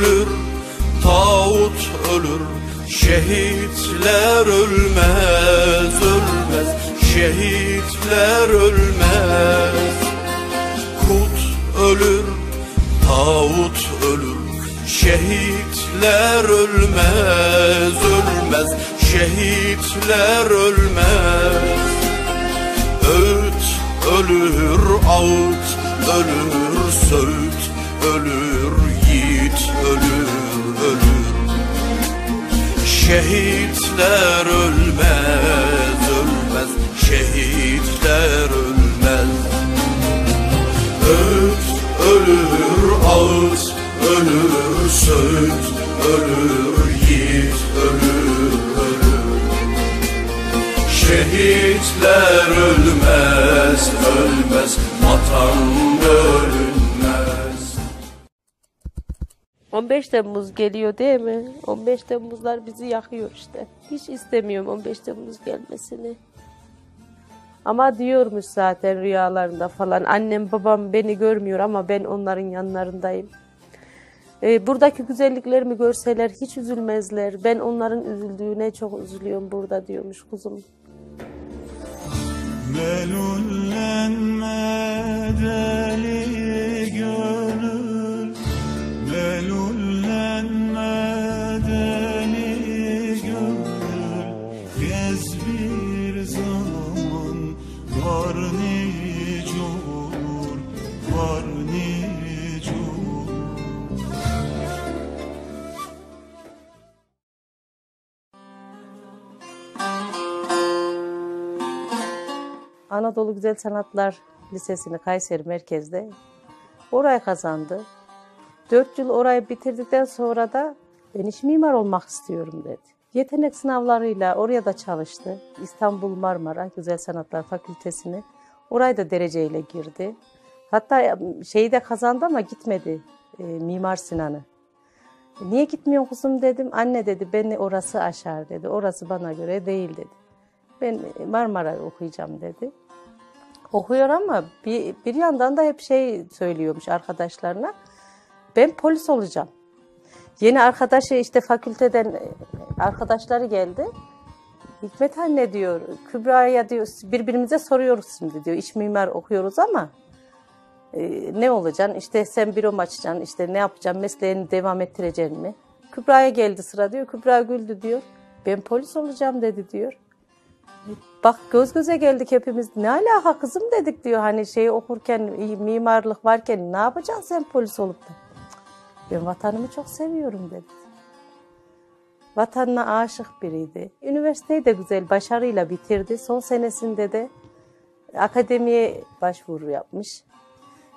ölür, tağut ölür Şehitler ölmez, ölmez Şehitler ölmez. Kut ölür, tağut ölür Şehitler ölmez, ölmez Şehitler ölmez. Öğüt ölür, ağıt ölür, söğüt ölür, yiğit ölür, ölür. Şehitler ölmez, ölmez. Şehitler ölmez. Öğüt ölür, ağıt ölür, söğüt ölür, yiğit ölür, ölür. Şehitler ölmez, 15 Temmuz geliyor değil mi? 15 Temmuzlar bizi yakıyor işte. Hiç istemiyorum 15 Temmuz gelmesini. Ama diyormuş zaten rüyalarında falan. Annem babam beni görmüyor ama ben onların yanlarındayım. Ee, buradaki güzelliklerimi görseler hiç üzülmezler. Ben onların üzüldüğüne çok üzülüyorum burada diyormuş kuzum. Melullenme bir zaman var nice olur Var nice olur Anadolu Güzel Sanatlar Lisesi'ni Kayseri merkezde orayı kazandı. Dört yıl orayı bitirdikten sonra da ben iş mimar olmak istiyorum dedi. Yetenek sınavlarıyla oraya da çalıştı. İstanbul Marmara Güzel Sanatlar Fakültesini. Oraya da dereceyle girdi. Hatta şeyi de kazandı ama gitmedi e, Mimar Sinan'ı. Niye gitmiyorsun kuzum dedim. Anne dedi beni orası aşar dedi. Orası bana göre değil dedi. Ben Marmara okuyacağım dedi. Okuyor ama bir, bir yandan da hep şey söylüyormuş arkadaşlarına. Ben polis olacağım. Yeni arkadaşı işte fakülteden e, arkadaşları geldi. Hikmet anne diyor, Kübra'ya diyor birbirimize soruyoruz şimdi diyor. İç mimar okuyoruz ama e, ne olacaksın? İşte sen büro mu açacaksın? İşte ne yapacaksın? Mesleğini devam ettireceksin mi? Kübra'ya geldi sıra diyor. Kübra güldü diyor. Ben polis olacağım dedi diyor. Bak göz göze geldik hepimiz. Ne alaka kızım dedik diyor. Hani şey okurken mimarlık varken ne yapacaksın sen polis olup da? Ben vatanımı çok seviyorum dedi. Vatanına aşık biriydi. Üniversiteyi de güzel başarıyla bitirdi. Son senesinde de akademiye başvuru yapmış.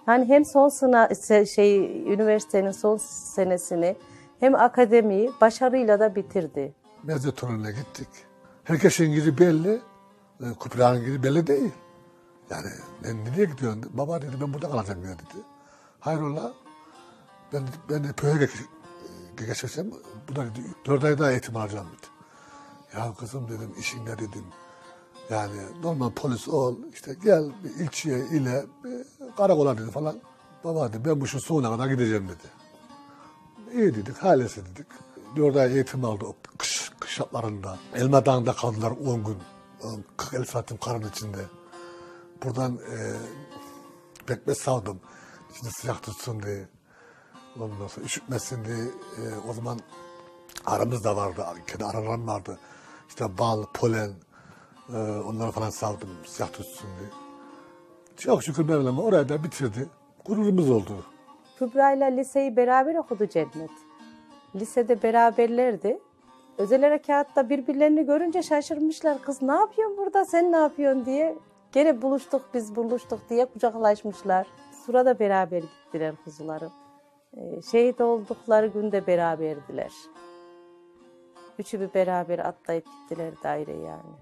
Yani hem son sınav şey üniversitenin son senesini hem akademiyi başarıyla da bitirdi. mezun törenine gittik. Herkesin yeri belli, e, Kübra'nın yeri belli değil. Yani ben nereye gidiyorsun? Baba dedi ben burada kalacağım ya dedi. Hayrola? Ben, ben de köye geç, e, geçersem bu da dört ay daha eğitim alacağım dedi. Ya kızım dedim işin ne dedim. Yani normal polis ol işte gel bir ilçeye ile bir karakola dedi falan. Baba dedi ben bu işin sonuna kadar gideceğim dedi. İyi dedik, ailesi dedik. Dört ay eğitim aldı kış, kış şartlarında. Elma Dağı'nda kaldılar on gün. O 40 saatin karın içinde. Buradan e, pekmez savdım. Şimdi sıcak tutsun diye. Ondan sonra üşütmesin diye. E, o zaman aramız da vardı. Kendi aralarım vardı. İşte bal, polen. E, onları falan savdım sıcak tutsun diye. Çok şükür Mevlam'a orayı da bitirdi. Gururumuz oldu. Kübra ile liseyi beraber okudu Cennet. Lisede beraberlerdi. Özel harekatta birbirlerini görünce şaşırmışlar. Kız ne yapıyorsun burada sen ne yapıyorsun diye. Gene buluştuk biz buluştuk diye kucaklaşmışlar. Sur'a beraber gittiler kuzularım. Ee, şehit oldukları günde beraberdiler. Üçü bir beraber atlayıp gittiler daire yani.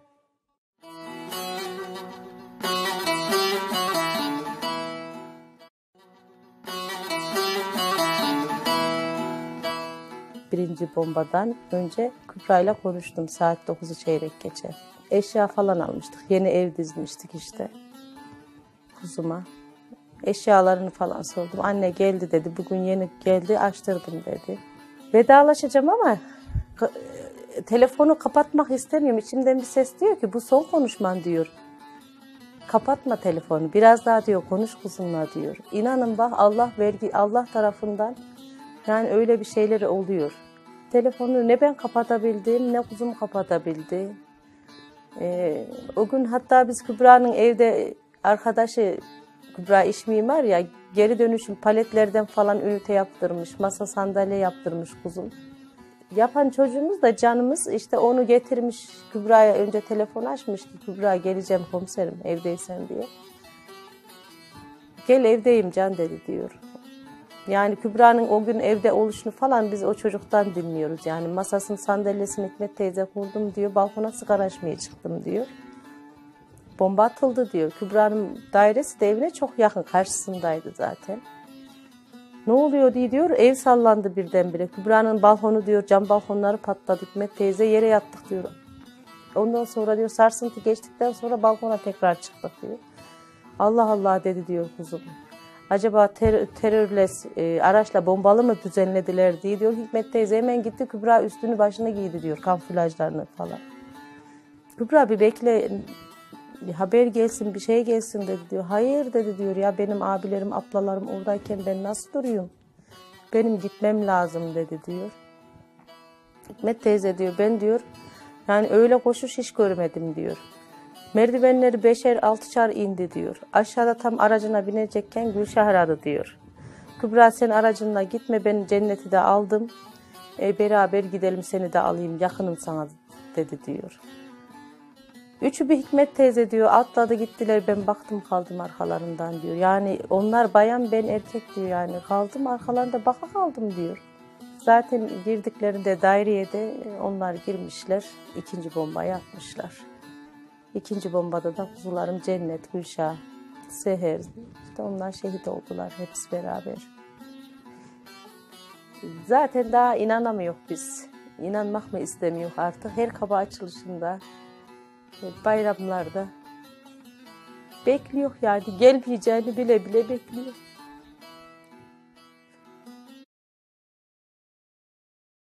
birinci bombadan önce Kübra'yla konuştum saat 9'u çeyrek geçe. Eşya falan almıştık. Yeni ev dizmiştik işte. Kuzuma. Eşyalarını falan sordum. Anne geldi dedi. Bugün yeni geldi açtırdım dedi. Vedalaşacağım ama e, telefonu kapatmak istemiyorum. İçimden bir ses diyor ki bu son konuşman diyor. Kapatma telefonu. Biraz daha diyor konuş kuzumla diyor. İnanın bak Allah vergi Allah tarafından yani öyle bir şeyleri oluyor. Telefonu ne ben kapatabildim ne kuzum kapatabildi. Ee, o gün hatta biz Kübra'nın evde arkadaşı Kübra iş mimar ya geri dönüşüm paletlerden falan ünite yaptırmış, masa sandalye yaptırmış kuzum. Yapan çocuğumuz da canımız işte onu getirmiş Kübra'ya önce telefon açmış ki Kübra geleceğim komiserim evdeysen diye. Gel evdeyim can dedi diyor. Yani Kübra'nın o gün evde oluşunu falan biz o çocuktan dinliyoruz. Yani masasını sandalyesini Hikmet teyze kurdum diyor. Balkona sigara içmeye çıktım diyor. Bomba atıldı diyor. Kübra'nın dairesi de evine çok yakın. Karşısındaydı zaten. Ne oluyor diye diyor. Ev sallandı birdenbire. Kübra'nın balkonu diyor. Cam balkonları patladı. Hikmet teyze yere yattık diyor. Ondan sonra diyor sarsıntı geçtikten sonra balkona tekrar çıktık diyor. Allah Allah dedi diyor kuzum. Acaba ter- terörle, e, araçla bombalı mı düzenlediler diye diyor. Hikmet teyze hemen gitti Kübra üstünü başına giydi diyor kamuflajlarını falan. Kübra bir bekle bir haber gelsin bir şey gelsin dedi diyor. Hayır dedi diyor ya benim abilerim ablalarım oradayken ben nasıl duruyum? Benim gitmem lazım dedi diyor. Hikmet teyze diyor ben diyor yani öyle koşuş hiç görmedim diyor. Merdivenleri beşer altıçar indi diyor. Aşağıda tam aracına binecekken Gülşah aradı diyor. Kübra sen aracınla gitme ben cenneti de aldım. E, beraber gidelim seni de alayım yakınım sana dedi diyor. Üçü bir Hikmet teyze diyor atladı gittiler ben baktım kaldım arkalarından diyor. Yani onlar bayan ben erkek diyor yani kaldım arkalarında baka kaldım diyor. Zaten girdiklerinde daireye de onlar girmişler ikinci bombayı atmışlar. İkinci bombada da kuzularım Cennet, Gülşah, Seher. işte onlar şehit oldular hepsi beraber. Zaten daha inanamıyor biz. İnanmak mı istemiyor artık. Her kaba açılışında, bayramlarda bekliyor yani gelmeyeceğini bile bile bekliyor.